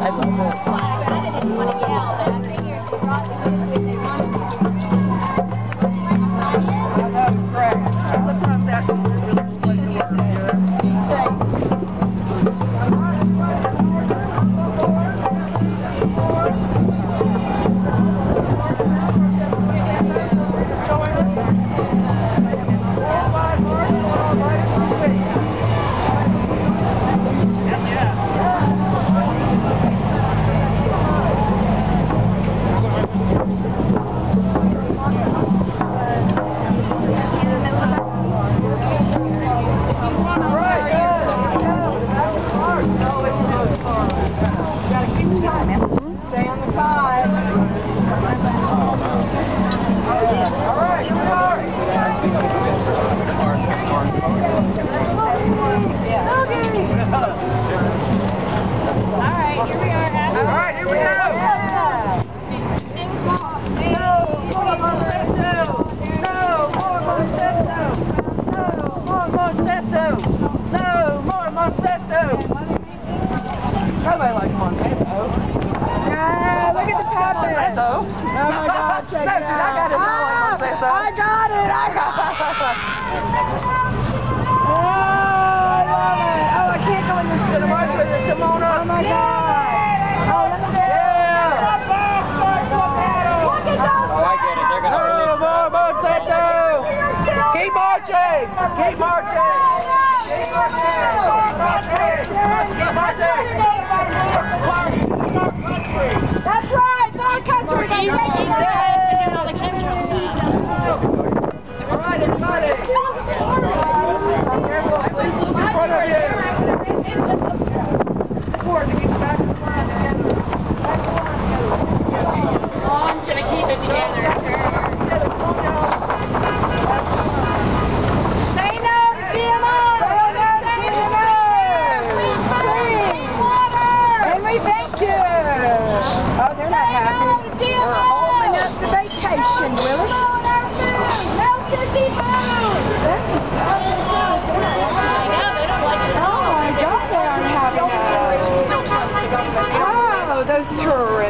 I love it. I like Yeah, look at the puppet. Oh my check it out. I got it. Ah, I got it. I got it. marching! Keep marching! Keep marching! Keep marching! Keep marching! That's right! Not country! All right, everybody! Everyone, please look in front of you!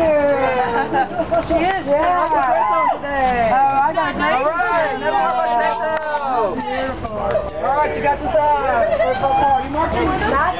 you. she is, yeah. I. Oh, I got nice. All right, never mind. Oh, beautiful. All right, you got this up. First of all, you marked. Not